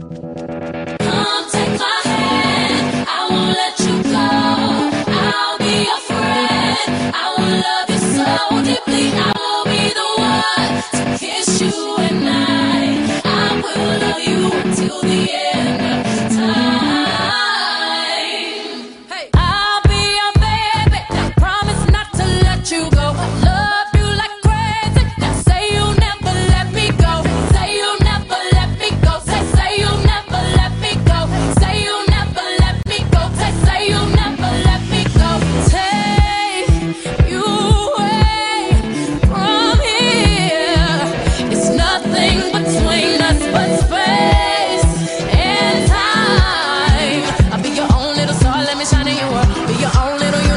Bye. But you're little